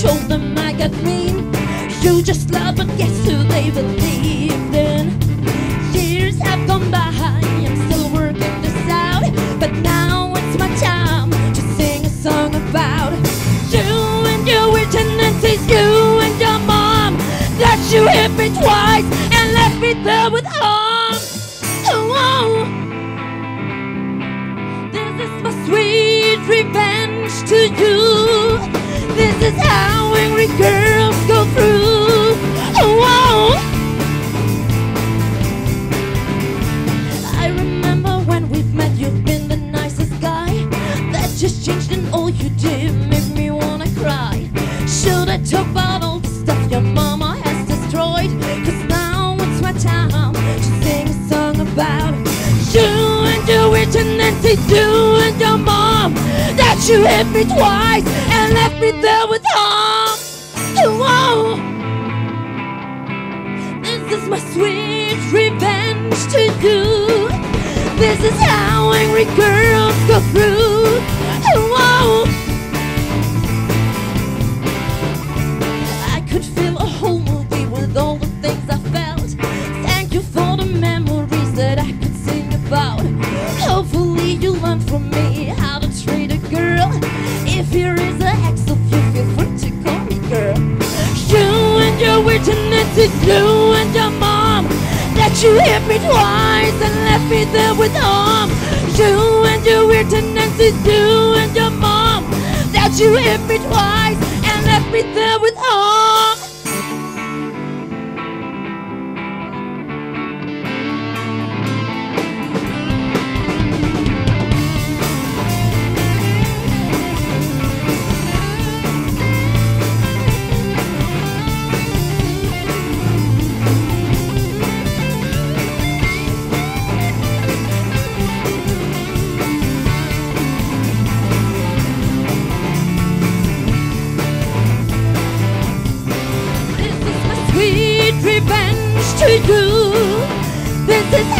told them I got mean. You just love, but guess who they believed in? Years have gone by, I'm still working this out. But now it's my time to sing a song about you and your weird tendencies, you and your mom. That you hit me twice and left me there with harm. Oh, oh. This is my sweet revenge to you. This is how angry girls go through. Oh. I remember when we've met, you've been the nicest guy. That just changed, and all you did made me wanna cry. Should I talk about all the stuff your mama has destroyed? Cause now it's my time to sing a song about you and your weird tendencies, you and your mom. That you hit me twice and left me there angry girls go through. Oh, I could fill a whole movie with all the things I felt. Thank you for the memories that I could sing about. Hopefully you learn from me how to treat a girl. If here is an ex of you, feel free to call me girl. You and your weird tendencies, you and your mom. That you hit me twice and left me there with harm. You and your weird tendencies, you and your mom. That you hit me twice and left me there with harm. You. This is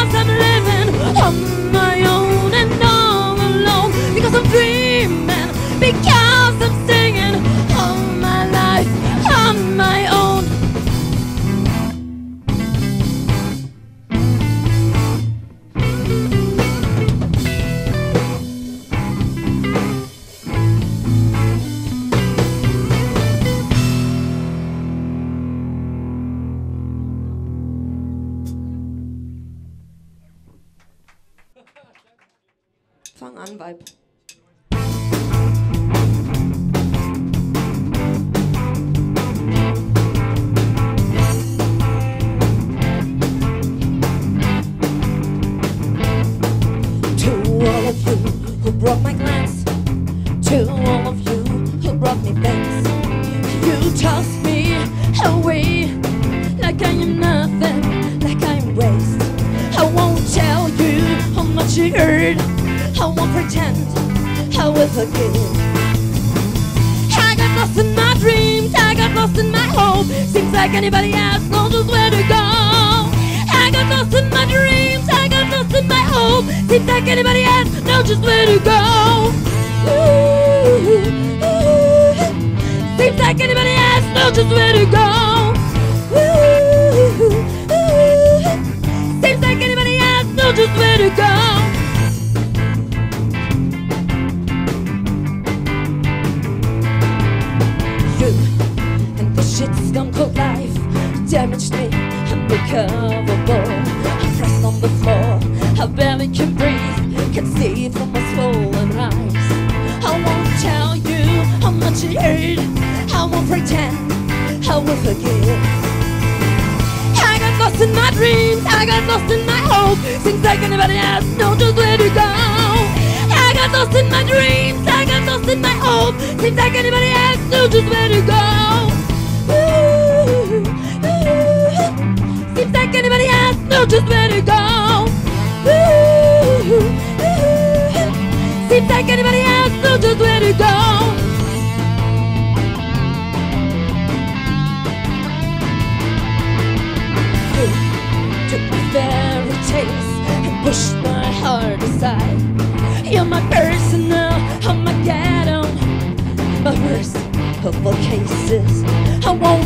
like anybody else knows just where to go. Ooh, ooh. Seems like anybody else knows just where to go. Seems like anybody else knows just where to go. I got lost in my dreams, I got lost in my hope. Seems like anybody else knows just where to go. Ooh, ooh. Seems like anybody else knows just where to go.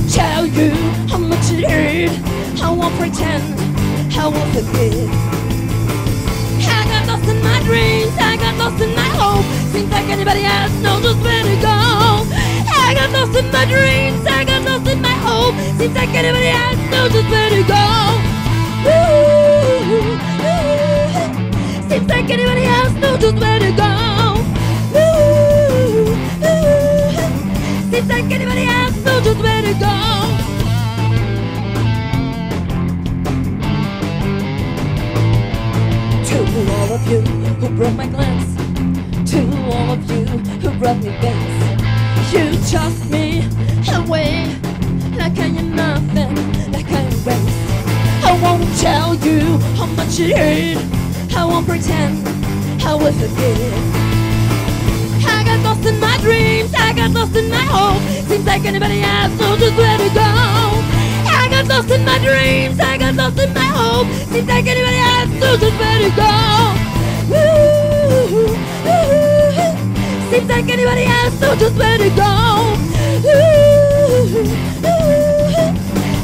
Tell you how much it hurt. I won't pretend I won't forgive. I got lost in my dreams, I got lost in my hope. Seems like anybody else knows just where to go. I got lost in my dreams, I got lost in my hope. Seems like anybody else knows just where to go. Ooh, ooh. Seems like anybody else knows just where to go. Ooh, ooh. Seems like anybody else where to go. To all of you who broke my to all of you who brought me you tossed me away like I am nothing, like I'm waste. I won't tell you how much it hurt. I won't pretend I will forgive. Got lost in my dreams, I got lost in my hope. Seems like anybody else knows just where to go. I got lost in my dreams, I got lost in my hope. Seems like anybody else knows just where to go. Seems like anybody else knows just where to go.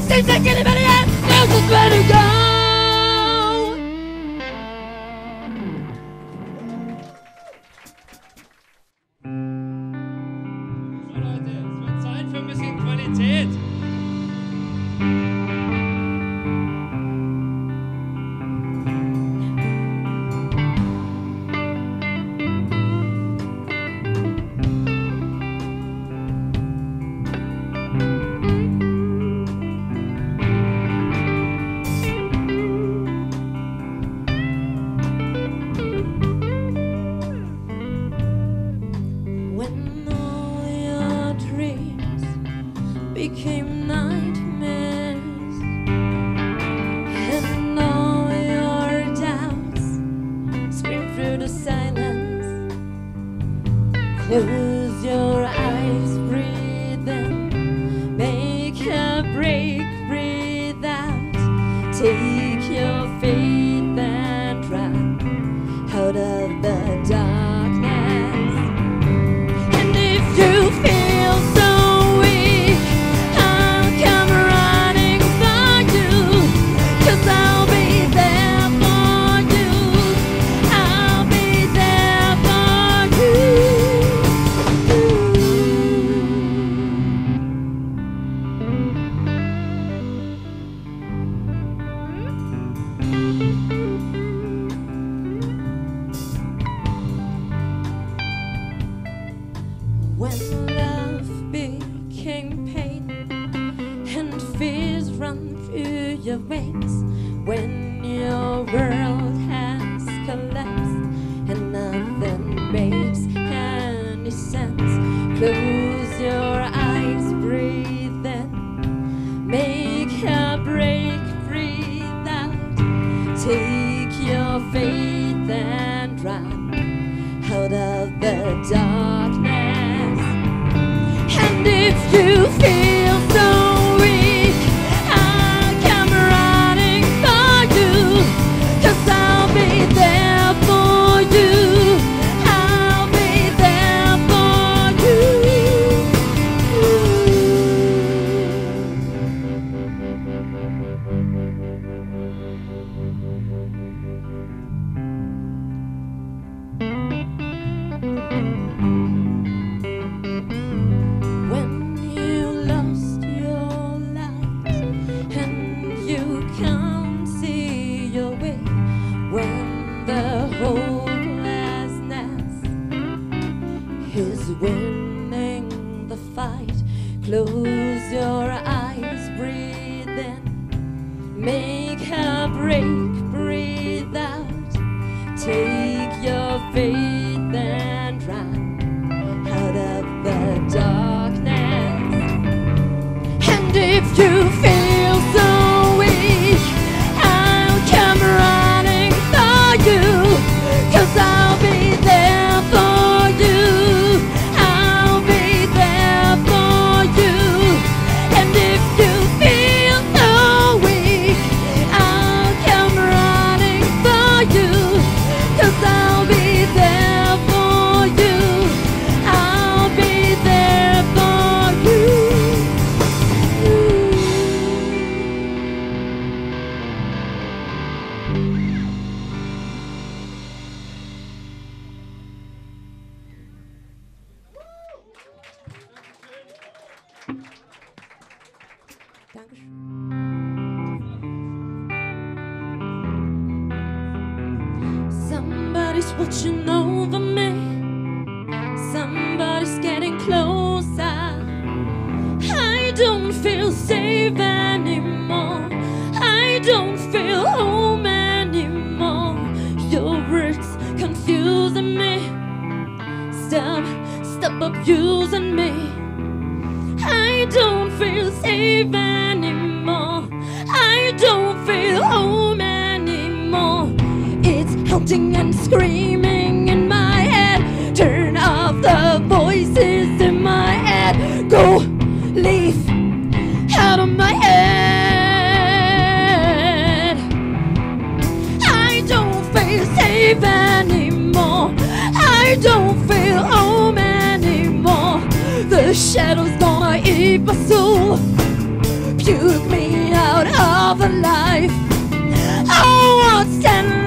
Seems like anybody else knows just where to go. the is winning the fight. Close your eyes, breathe in. Make screaming in my head. Turn off the voices in my head. Go, leave out of my head. I don't feel safe anymore. I don't feel home anymore. The shadow's gonna eat my soul. Puke me out of a life. I won't stand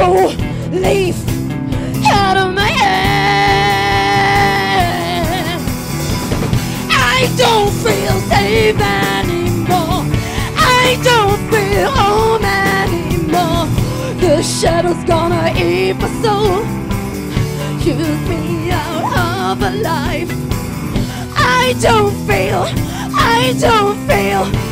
go leaf leave out of my head. I don't feel safe anymore. I don't feel home anymore. The shadow's gonna eat my soul. Use me out of a life. I don't feel, I don't feel.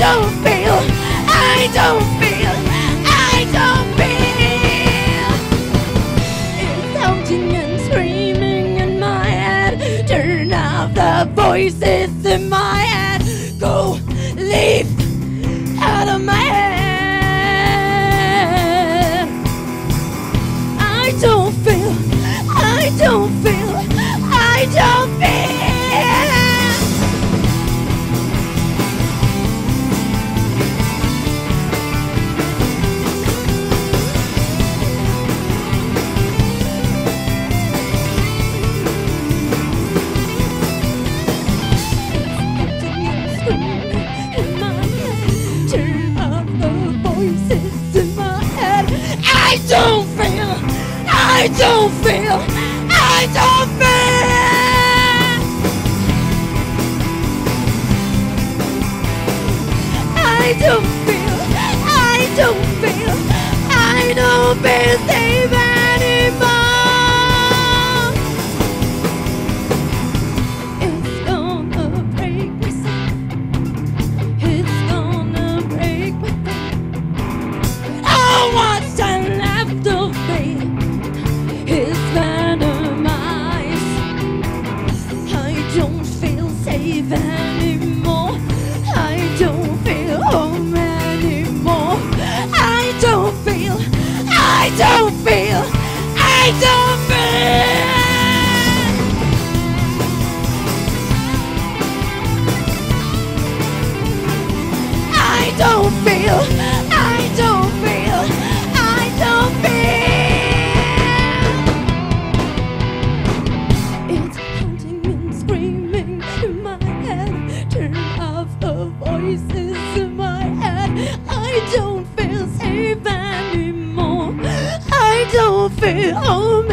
don't feel, I don't feel, I don't feel. It's shouting and screaming in my head. Turn off the voices. Voices in my head. I don't feel safe anymore. I don't feel home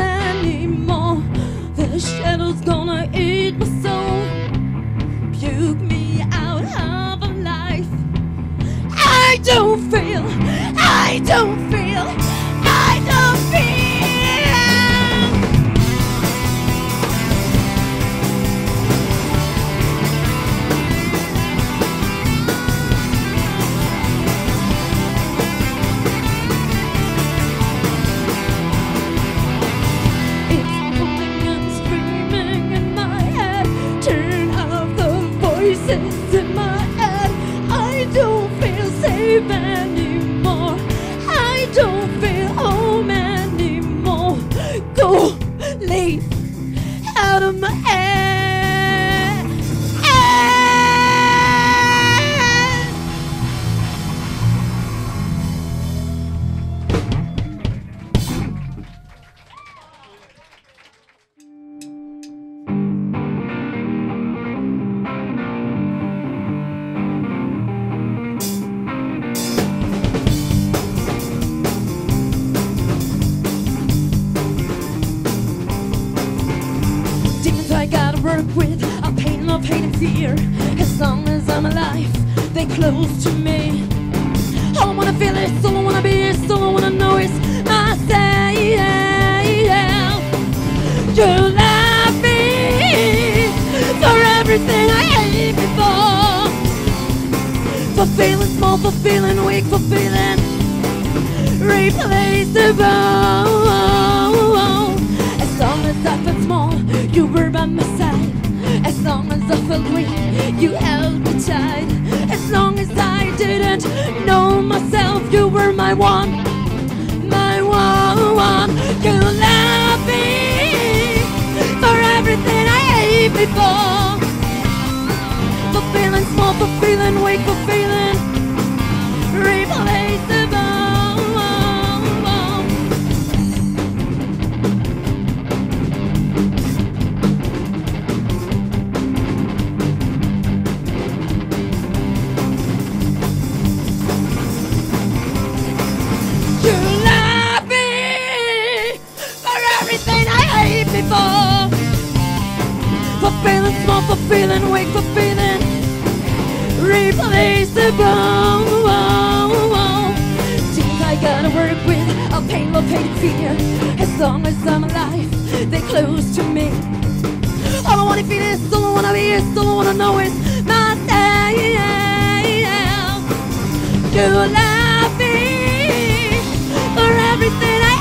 out For feeling small, for feeling weak, for feeling replaceable. As long as I felt small, you were by my side. As long as I felt weak, you held me tight. As long as I didn't know myself, you were my one, my one. You love me for everything I hate before. Feeling small, for feeling weak, for feeling replaceable. Oh, oh. You love me for everything I hate before. Feeling small for feeling Wake for feeling every. Things I gotta work with, a pain fear. As long as I'm alive, they close to me. All I wanna feel is, all I wanna be is, all I wanna know is myself. You love me for everything I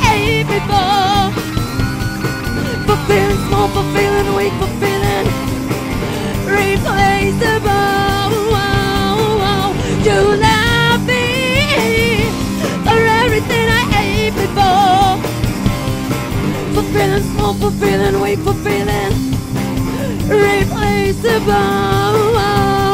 before. For feeling small, for feeling weak, for feeling replaceable. before. Fulfilling, small fulfilling, weak fulfilling, replaceable.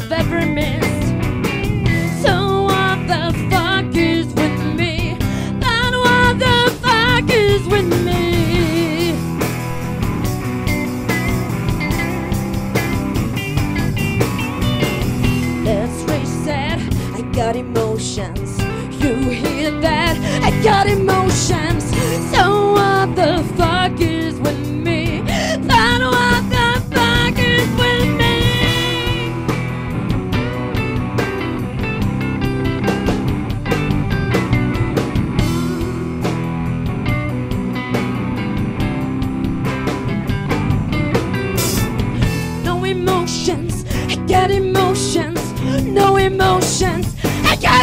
of every minute.